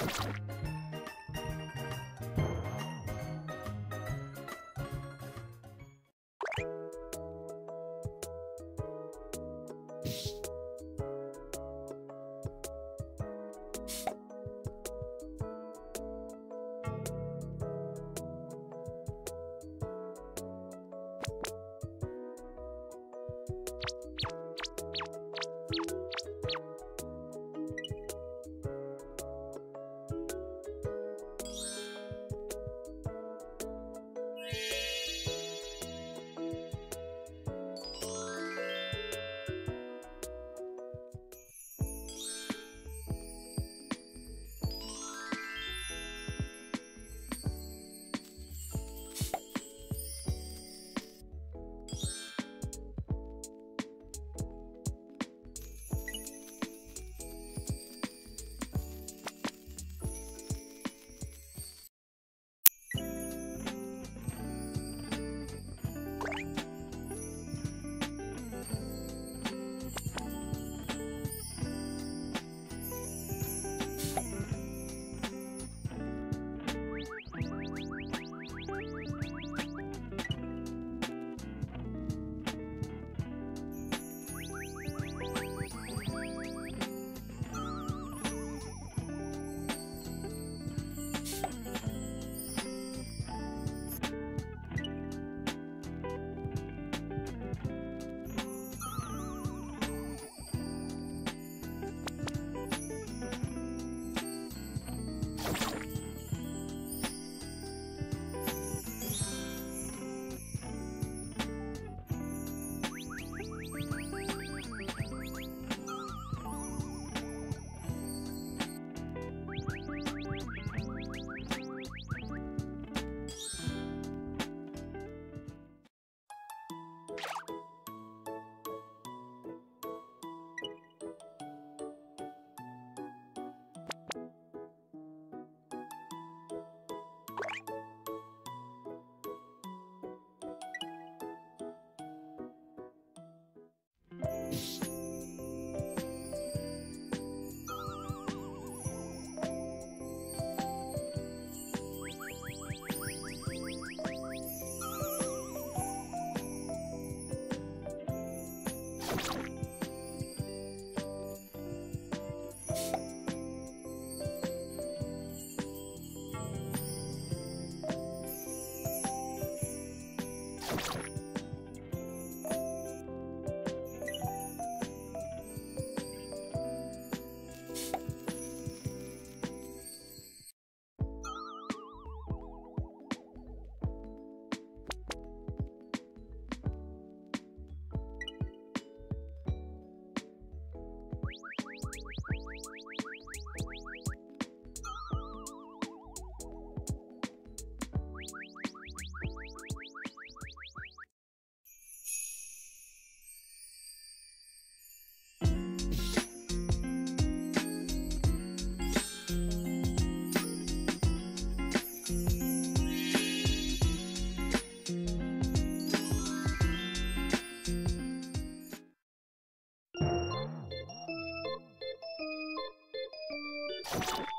you you